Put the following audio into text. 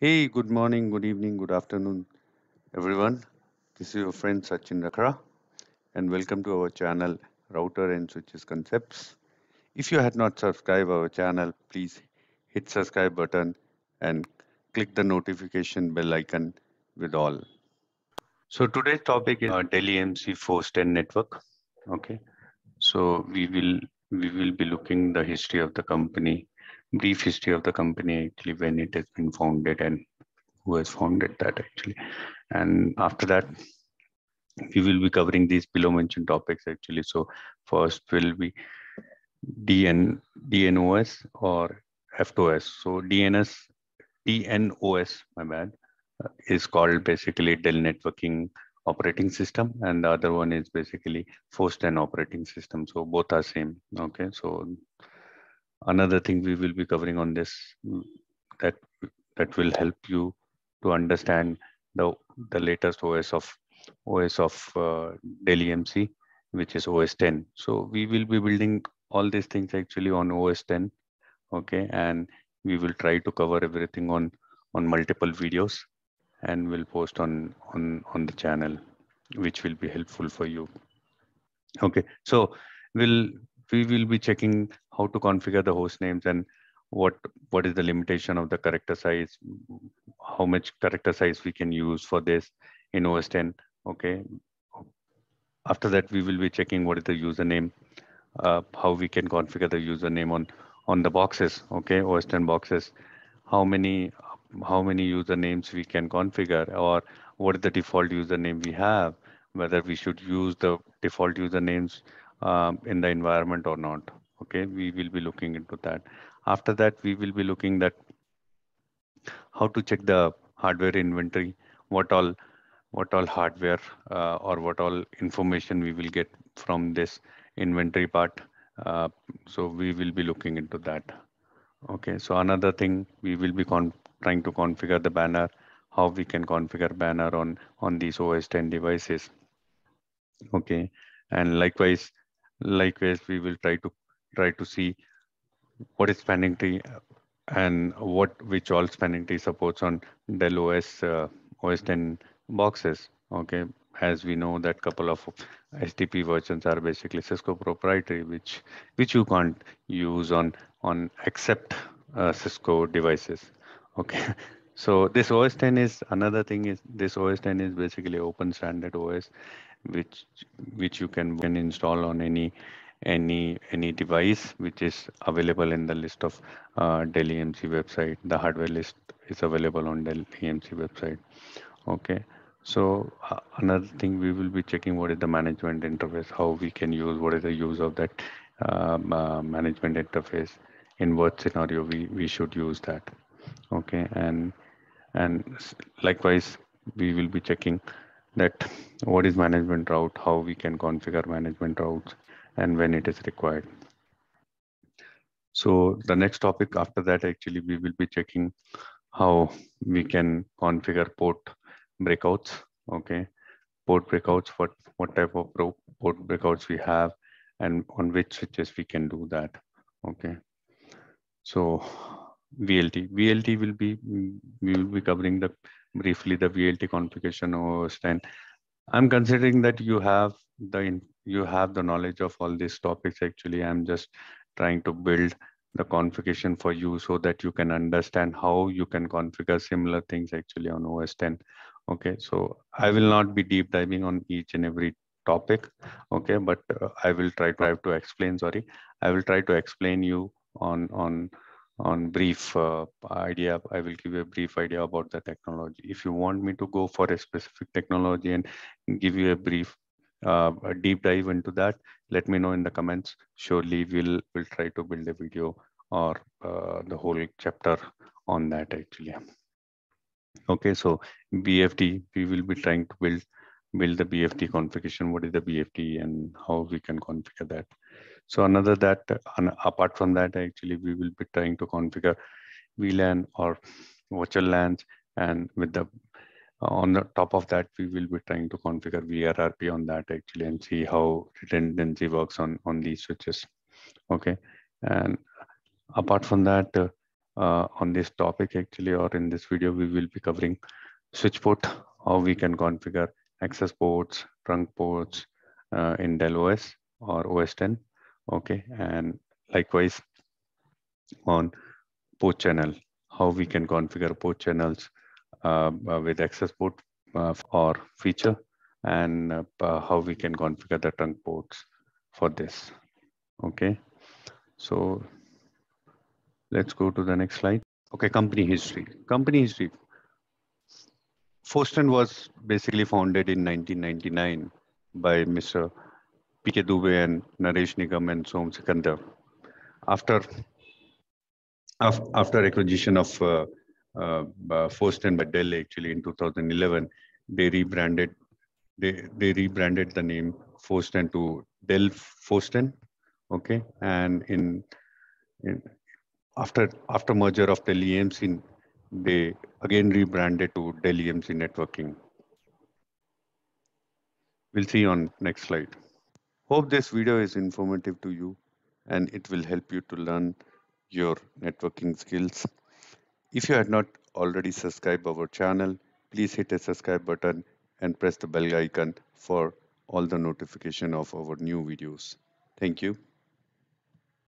Hey, good morning, good evening, good afternoon, everyone. This is your friend Sachin Rakra, and welcome to our channel Router and Switches Concepts. If you had not subscribed our channel, please hit subscribe button and click the notification bell icon with all. So today's topic is uh, Dell EMC Force10 network. Okay, so we will we will be looking the history of the company, brief history of the company actually when it has been founded and who has founded that actually. And after that, we will be covering these below mentioned topics actually. So first will be DN, DNOS or FTOS. So DNS, DNOS, my bad, uh, is called basically Dell Networking Operating System, and the other one is basically Force10 operating system. So both are same. Okay, so another thing we will be covering on this that that will help you to understand the the latest OS of OS of uh, Dell EMC, which is OS 10. So we will be building all these things actually on OS 10. Okay, and we will try to cover everything on on multiple videos, and we'll post on on on the channel, which will be helpful for you. Okay, so we'll we will be checking how to configure the host names and what what is the limitation of the character size how much character size we can use for this in os 10 okay? After that we will be checking what is the username uh, how we can configure the username on on the boxes okay? Os 10 boxes. How many how many usernames we can configure or what is the default username we have whether we should use the default usernames um, in the environment or not okay we will be looking into that. After that we will be looking that how to check the hardware inventory what all what all hardware uh, or what all information we will get from this inventory part. Uh, so we will be looking into that. Okay so another thing we will be trying to configure the banner how we can configure banner on on these os 10 devices. Okay and likewise likewise we will try to try to see what is spanning tree and what which all spanning tree supports on Dell OS uh, OS 10 boxes. Okay, as we know that couple of STP versions are basically Cisco proprietary, which which you can't use on on except uh, Cisco devices. Okay, so this OS 10 is another thing is this OS 10 is basically open standard OS, which which you can, can install on any any any device which is available in the list of uh, Dell EMC website. The hardware list is available on Dell EMC website. Okay. So uh, another thing we will be checking what is the management interface, how we can use, what is the use of that um, uh, management interface, in what scenario we, we should use that. Okay, and and likewise we will be checking that what is management route, how we can configure management routes, and when it is required. So the next topic after that, actually, we will be checking how we can configure port breakouts. Okay, port breakouts, what, what type of port breakouts we have and on which switches we can do that. Okay, so VLT. VLT will be, we will be covering the briefly the VLT configuration OS 10. I'm considering that you have the you have the knowledge of all these topics actually i'm just trying to build the configuration for you so that you can understand how you can configure similar things actually on os 10 okay so i will not be deep diving on each and every topic okay but uh, i will try to to explain sorry. I will try to explain you on on on brief uh, idea. I will give you a brief idea about the technology. If you want me to go for a specific technology and give you a brief uh, a deep dive into that, let me know in the comments. Surely we'll we'll try to build a video or uh, the whole chapter on that actually. Okay, so BFD, we will be trying to build build the BFD configuration. What is the BFD and how we can configure that. So another that, uh, apart from that, actually, we will be trying to configure VLAN or virtual LANs and with the on the top of that, we will be trying to configure VRRP on that actually and see how redundancy works on, on these switches. Okay. And apart from that, uh, uh, on this topic actually, or in this video, we will be covering switch port, how we can configure access ports, trunk ports uh, in Dell OS or OS 10. Okay, and likewise on port channel, how we can configure port channels with access port uh, or feature and uh, how we can configure the trunk ports for this. Okay, so let's go to the next slide. Okay, company history. Company history. Force10 was basically founded in 1999 by Mr. P.K. Dubey and Naresh Nigam and Som Sikandar. After, after acquisition of uh, uh, Force10 by Dell actually in 2011, they rebranded they they rebranded the name Force10 to Dell Force10. Okay, and in, in after after merger of Dell EMC, they again rebranded to Dell EMC Networking. We'll see on next slide. Hope this video is informative to you and it will help you to learn your networking skills. If you had not already subscribed our channel, please hit the subscribe button and press the bell icon for all the notification of our new videos. Thank you.